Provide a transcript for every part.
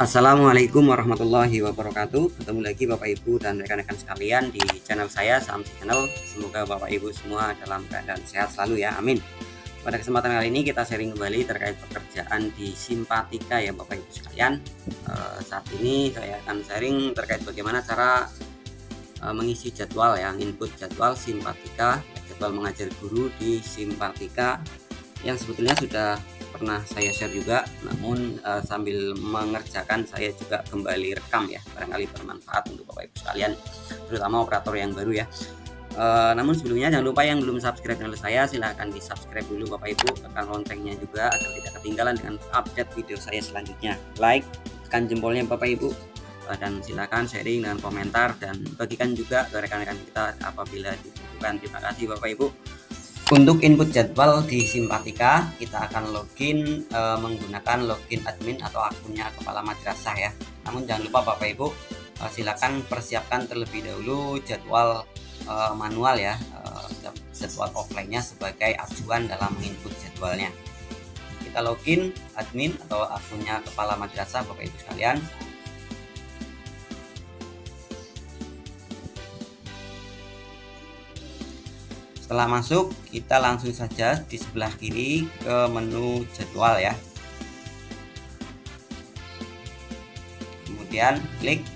Assalamualaikum warahmatullahi wabarakatuh. Ketemu lagi Bapak Ibu dan rekan-rekan sekalian di channel saya Samsi Channel. Semoga Bapak Ibu semua dalam keadaan sehat selalu ya. Amin. Pada kesempatan kali ini kita sharing kembali terkait pekerjaan di Simpatika ya Bapak Ibu sekalian. E, Saat ini saya akan sharing terkait bagaimana cara e, mengisi jadwal ya Input jadwal Simpatika Jadwal mengajar guru di Simpatika Yang sebetulnya sudah pernah saya share juga. Namun uh, sambil mengerjakan saya juga kembali rekam ya. Barangkali bermanfaat untuk Bapak Ibu sekalian terutama operator yang baru ya. Uh, namun sebelumnya jangan lupa yang belum subscribe channel saya silahkan di subscribe dulu Bapak Ibu. Tekan loncengnya juga agar tidak ketinggalan dengan update video saya selanjutnya. Like tekan jempolnya Bapak Ibu. Uh, dan silahkan sharing dengan komentar dan bagikan juga ke rekan-rekan kita apabila dibutuhkan. Terima kasih Bapak Ibu untuk input jadwal di Simpatika, kita akan login e, menggunakan login admin atau akunnya kepala madrasah ya. Namun jangan lupa Bapak Ibu, e, silakan persiapkan terlebih dahulu jadwal e, manual ya, e, jadwal offline-nya sebagai acuan dalam input jadwalnya. Kita login admin atau akunnya kepala madrasah Bapak Ibu sekalian. Setelah masuk kita langsung saja di sebelah kiri ke menu jadwal ya. Kemudian klik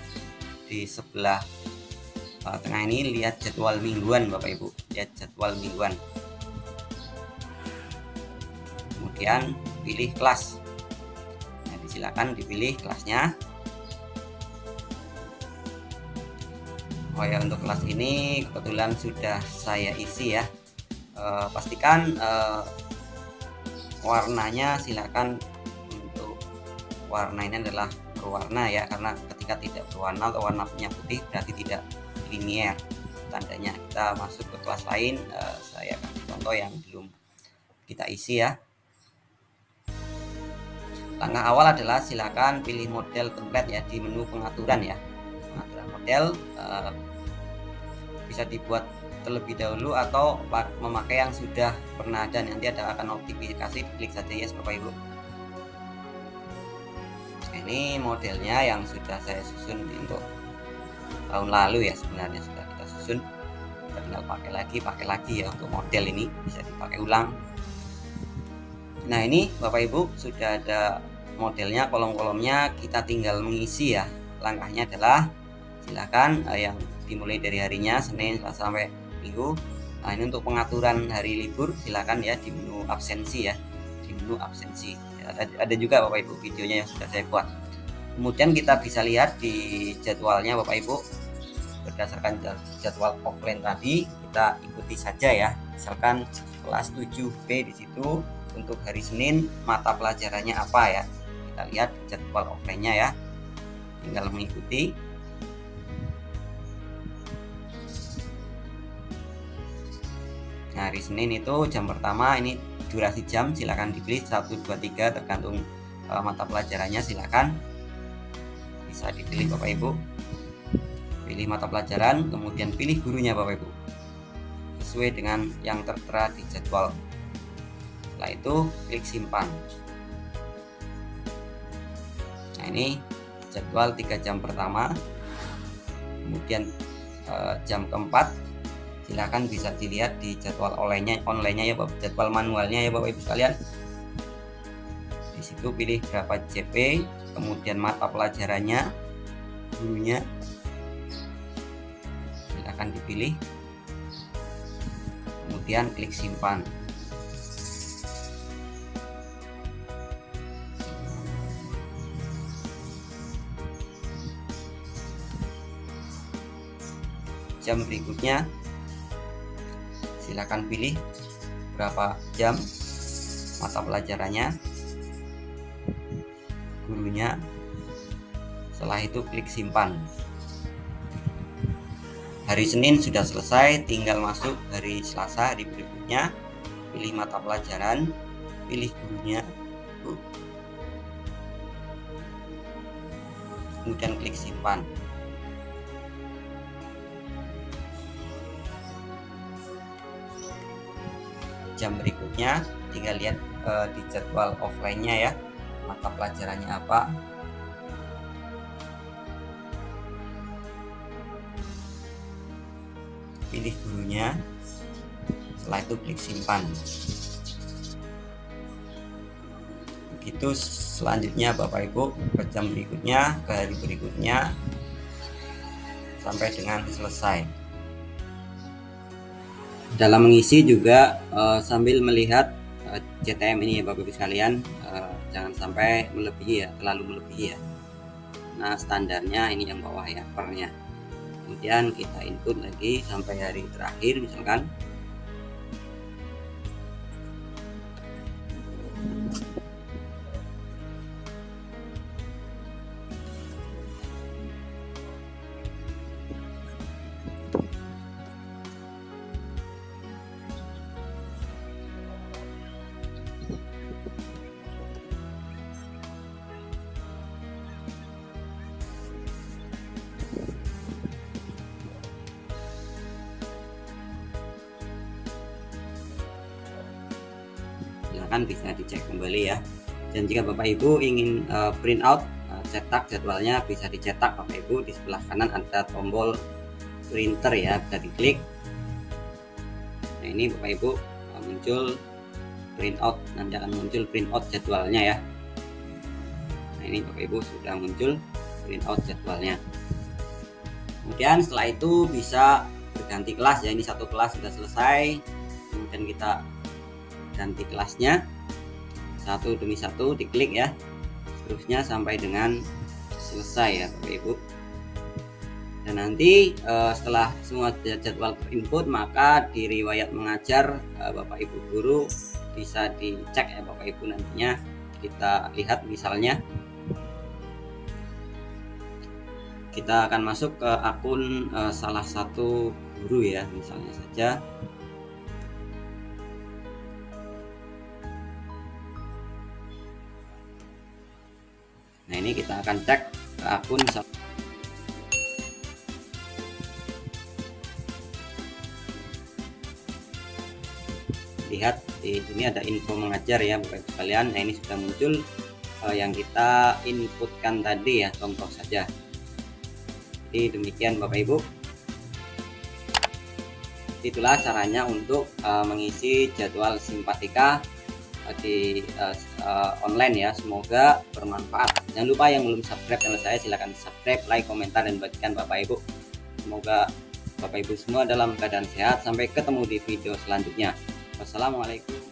di sebelah uh, tengah ini lihat jadwal mingguan Bapak Ibu. Lihat jadwal mingguan. Kemudian pilih kelas. Nah, silakan dipilih kelasnya Oh ya untuk kelas ini kebetulan sudah saya isi ya. E, pastikan e, warnanya silakan untuk warna ini adalah berwarna ya karena ketika tidak berwarna atau warna punya putih berarti tidak linier tandanya kita masuk ke kelas lain e, saya kasih contoh yang belum kita isi ya. Langkah awal adalah silakan pilih model template ya di menu pengaturan ya model uh, bisa dibuat terlebih dahulu atau memakai yang sudah pernah ada. Nanti ada akan notifikasi klik saja yes Bapak Ibu. Ini modelnya yang sudah saya susun untuk tahun lalu ya sebenarnya sudah kita susun. Kita tinggal pakai lagi pakai lagi ya untuk model ini bisa dipakai ulang. Nah ini Bapak Ibu sudah ada modelnya kolom-kolomnya kita tinggal mengisi ya. Langkahnya adalah silakan uh, yang dimulai dari harinya Senin sampai Minggu. Nah ini untuk pengaturan hari libur silakan ya di menu absensi ya. Di menu absensi. Ya, ada juga Bapak Ibu videonya yang sudah saya buat. Kemudian kita bisa lihat di jadwalnya Bapak Ibu. Berdasarkan jadwal offline tadi kita ikuti saja ya. Misalkan kelas 7B di situ untuk hari Senin mata pelajarannya apa ya? Kita lihat jadwal offline-nya ya. Tinggal mengikuti Nah, hari Senin itu jam pertama ini durasi jam silahkan dipilih 1 2 3 tergantung uh, mata pelajarannya silahkan bisa dipilih Bapak Ibu. Pilih mata pelajaran, kemudian pilih gurunya Bapak Ibu. Sesuai dengan yang tertera di jadwal. Setelah itu klik simpan. Nah, ini jadwal 3 jam pertama. Kemudian uh, jam keempat silahkan bisa dilihat di jadwal online-nya online-nya ya Bapak. Jadwal manualnya ya Bapak Ibu sekalian. Di situ pilih berapa CP kemudian mata pelajarannya gurunya. Silahkan dipilih. Kemudian klik simpan. Jam berikutnya silakan pilih berapa jam mata pelajarannya gurunya. Setelah itu klik simpan. Hari Senin sudah selesai tinggal masuk hari Selasa hari berikutnya. Pilih mata pelajaran pilih gurunya. Kemudian klik simpan jam berikutnya. Tinggal lihat uh, di jadwal offline-nya ya. Mata pelajarannya apa. Pilih gurunya. Setelah itu klik simpan. Begitu selanjutnya Bapak Ibu ke jam berikutnya ke hari berikutnya. Sampai dengan selesai dalam mengisi juga uh, sambil melihat uh, eh, CTM ini ya Bapak Ibu sekalian uh, jangan sampai melebihi ya terlalu melebihi ya. Nah standarnya ini yang bawah ya pernya. Kemudian kita input lagi sampai hari terakhir misalkan silahkan bisa dicek kembali ya. Dan jika Bapak Ibu ingin uh, print out uh, cetak jadwalnya bisa dicetak Bapak Ibu di sebelah kanan ada tombol printer ya bisa diklik. Nah ini Bapak Ibu uh, muncul print out nanti akan muncul print out jadwalnya ya. Nah ini Bapak Ibu sudah muncul print out jadwalnya. Kemudian setelah itu bisa berganti kelas ya ini satu kelas sudah selesai. Kemudian kita ganti kelasnya. Satu demi satu diklik ya. Seterusnya sampai dengan selesai ya Bapak Ibu. Dan nanti uh, setelah semua jadwal terinput maka di riwayat mengajar uh, Bapak Ibu guru bisa dicek ya Bapak Ibu nantinya kita lihat misalnya. Kita akan masuk ke akun uh, salah satu guru ya misalnya saja ini kita akan cek ke akun lihat di sini ada info mengajar ya Bapak Ibu sekalian. Nah ini sudah muncul uh, yang kita inputkan tadi ya contoh saja. Jadi demikian Bapak Ibu. Itulah caranya untuk uh, mengisi jadwal simpatika di uh, uh, online ya. Semoga bermanfaat jangan lupa yang belum subscribe channel saya silahkan subscribe like komentar dan bagikan bapak ibu. Semoga bapak ibu semua dalam keadaan sehat. Sampai ketemu di video selanjutnya. Wassalamualaikum